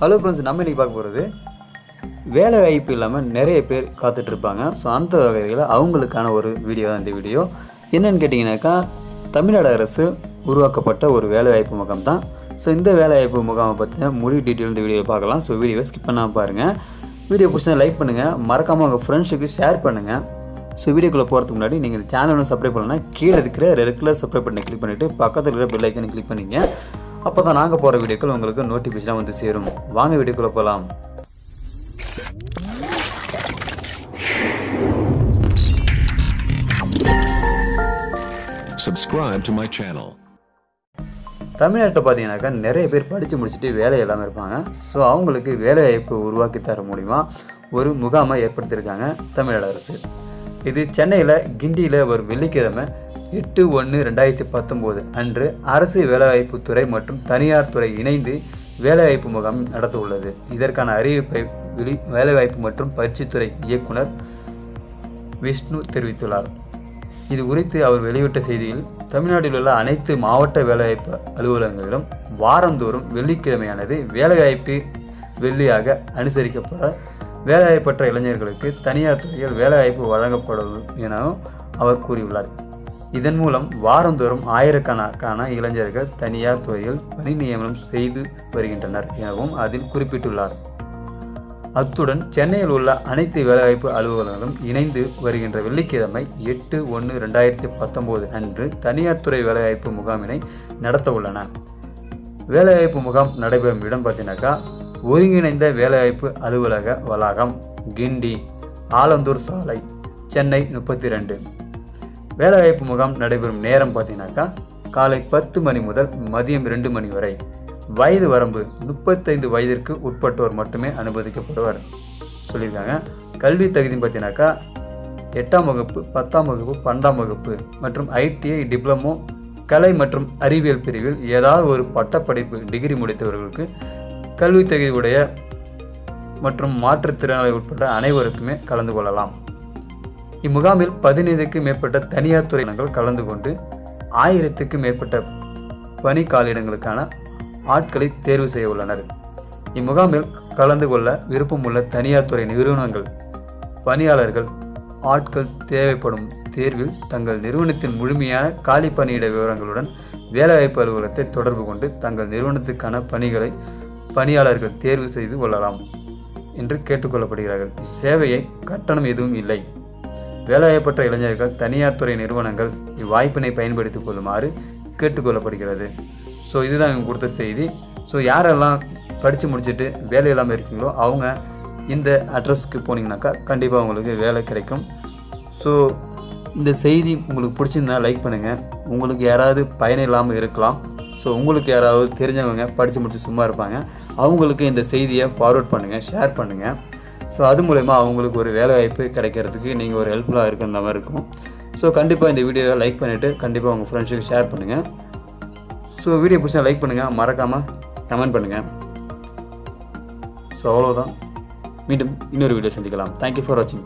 Hello friends நம்ம இன்றைக்கி பார்க்க போகிறது வேலை வாய்ப்பு இல்லாமல் நிறைய பேர் காத்துட்ருப்பாங்க. ஸோ அந்த வகையில் அவங்களுக்கான ஒரு வீடியோ தான் இந்த வீடியோ என்னென்னு கேட்டிங்கனாக்கா தமிழ்நாடு அரசு உருவாக்கப்பட்ட ஒரு வேலைவாய்ப்பு முகாம் தான். ஸோ இந்த வேலைவாய்ப்பு முகாமை பற்றின முழு டீட்டெயில் இந்த வீடியோவை பார்க்கலாம். ஸோ வீடியோவை ஸ்கிப் பண்ணாமல் பாருங்கள் வீடியோ பிடிச்சா லைக் பண்ணுங்கள் மறக்காமல் உங்கள் ஃப்ரெண்ட்ஸுக்கு ஷேர் பண்ணுங்கள் ஸோ வீடியோக்குள்ளே போகிறதுக்கு முன்னாடி நீங்கள் இந்த சேனல் ஒன்று சப்ஸ்கிரைப் பண்ணலன்னா கீழே இருக்கிற ரெகுலர் சப்ஸ்கிரைப் பண்ணி கிளிக் பண்ணிவிட்டு பக்கத்தில் இருக்கிற பெல் ஐக்கனை கிளிக் பண்ணிங்க. அப்போ தான் நாங்கள் போகிற வீடியோக்கள் உங்களுக்கு நோட்டிஃபிகேஷனாக வந்து சேரும். வாங்க வீடியோக்குள்ளே போகலாம் Subscribe to my channel. தமிழ்நாட்டில் பார்த்தீங்கன்னாக்கா நிறைய பேர் படித்து முடிச்சுட்டு வேலை இல்லாமல் இருப்பாங்க. ஸோ அவங்களுக்கு வேலை வாய்ப்பு உருவாக்கி தர மூலிமா ஒரு முகாமை ஏற்படுத்தியிருக்காங்க தமிழ்நாடு அரசு. இது சென்னையில் கிண்டியில் ஒரு வெள்ளிக்கிழமை எட்டு ஒன்று ரெண்டாயிரத்தி பத்தொம்போது அன்று அரசு வேலைவாய்ப்பு துறை மற்றும் தனியார் துறை இணைந்து வேலைவாய்ப்பு முகாம் நடத்த உள்ளது இதற்கான அறிவிப்பை வெளி வேலைவாய்ப்பு மற்றும் பயிற்சித்துறை இயக்குனர் விஷ்ணு தெரிவித்துள்ளார். இது குறித்து அவர் வெளியிட்ட செய்தியில் தமிழ்நாட்டில் உள்ள அனைத்து மாவட்ட வேலைவாய்ப்பு அலுவலகங்களிலும் வாரந்தோறும் வெள்ளிக்கிழமையானது வேலைவாய்ப்பு வெள்ளியாக அனுசரிக்கப்பட வேலைவாய்ப்பற்ற இளைஞர்களுக்கு தனியார் துறையில் வேலைவாய்ப்பு வழங்கப்படும் எனவும் அவர் கூறியுள்ளார். இதன் மூலம் வாரந்தோறும் ஆயிரக்கணக்கான இளைஞர்கள் தனியார் துறையில் பணி நியமனம் செய்து வருகின்றனர் எனவும் அதில் குறிப்பிட்டுள்ளார். அத்துடன் சென்னையில் உள்ள அனைத்து வேலைவாய்ப்பு அலுவலகங்களும் இணைந்து வருகின்ற வெள்ளிக்கிழமை எட்டு ஒன்று ரெண்டாயிரத்தி பத்தொம்போது அன்று தனியார் துறை வேலைவாய்ப்பு முகாமினை நடத்த உள்ளன. வேலைவாய்ப்பு முகாம் நடைபெறும் இடம் பார்த்தீங்கன்னாக்கா ஒருங்கிணைந்த வேலைவாய்ப்பு அலுவலக வளாகம் கிண்டி ஆலந்தூர் சாலை சென்னை முப்பத்தி ரெண்டு. வேலைவாய்ப்பு முகாம் நடைபெறும் நேரம் பார்த்தீங்கன்னாக்கா காலை பத்து மணி முதல் மதியம் ரெண்டு மணி வரை. வயது வரம்பு முப்பத்தைந்து வயதிற்கு உட்பட்டோர் மட்டுமே அனுமதிக்கப்படுவர். சொல்லியிருக்காங்க. கல்வி தகுதி பார்த்தீங்கன்னாக்கா எட்டாம் வகுப்பு பத்தாம் வகுப்பு பன்னெண்டாம் வகுப்பு மற்றும் ஐடிஐ டிப்ளமோ கலை மற்றும் அறிவியல் பிரிவில் ஏதாவது ஒரு பட்டப்படிப்பு டிகிரி முடித்தவர்களுக்கு கல்வி தகுதி உடைய மற்றும் மாற்றுத்திறனாளி உட்பட அனைவருக்குமே கலந்து கொள்ளலாம். இம்முகாமில் பதினைந்துக்கு மேற்பட்ட தனியார் துறையினர்கள் கலந்து கொண்டு ஆயிரத்துக்கு மேற்பட்ட பணி காலிடங்களுக்கான ஆட்களை தேர்வு செய்ய உள்ளனர். இம்முகாமில் கலந்து கொள்ள விருப்பமுள்ள தனியார் துறை நிறுவனங்கள் பணியாளர்கள் ஆட்கள் தேவைப்படும் தேர்வில் தங்கள் நிறுவனத்தின் முழுமையான காலி பணியிட விவரங்களுடன் வேலைவாய்ப்பு அலுவலகத்தை தொடர்பு கொண்டு தங்கள் நிறுவனத்துக்கான பணிகளை பணியாளர்கள் தேர்வு செய்து கொள்ளலாம் என்று கேட்டுக்கொள்ளப்படுகிறார்கள். சேவையை கட்டணம் எதுவும் இல்லை. வேலைவாய்ப்பற்ற இளைஞர்கள் தனியார் துறை நிறுவனங்கள் இவ்வாய்ப்பினை பயன்படுத்திக் கொள்ளுமாறு கேட்டுக்கொள்ளப்படுகிறது. ஸோ இதுதான் இவங்க கொடுத்த செய்தி. ஸோ யாரெல்லாம் படித்து முடிச்சுட்டு வேலை இல்லாமல் இருக்கீங்களோ அவங்க இந்த அட்ரஸ்க்கு போனீங்கனாக்கா கண்டிப்பாக உங்களுக்கு வேலை கிடைக்கும். ஸோ இந்த செய்தி உங்களுக்கு பிடிச்சிருந்தா லைக் பண்ணுங்கள் உங்களுக்கு யாராவது பயன் இல்லாமல் இருக்கலாம். ஸோ உங்களுக்கு யாராவது தெரிஞ்சவங்க படித்து முடிச்சு சும்மா இருப்பாங்க. அவங்களுக்கு இந்த செய்தியை ஃபார்வர்ட் பண்ணுங்கள் ஷேர் பண்ணுங்கள் ஸோ அது மூலயமா அவங்களுக்கு ஒரு வேலை வாய்ப்பு கிடைக்கிறதுக்கு நீங்கள் ஒரு ஹெல்ப்ஃபுல்லாக இருக்கிற மாதிரி இருக்கும். ஸோ கண்டிப்பாக இந்த வீடியோவை லைக் பண்ணிவிட்டு கண்டிப்பாக உங்கள் ஃப்ரெண்ட்ஸுக்கு ஷேர் பண்ணுங்கள் ஸோ வீடியோ பிடிச்சா லைக் பண்ணுங்கள் மறக்காமல் கமெண்ட் பண்ணுங்கள் ஸோ அவ்வளோதான் மீண்டும் இன்னொரு வீடியோ சந்திக்கலாம். தேங்க்யூ ஃபார் வாட்சிங்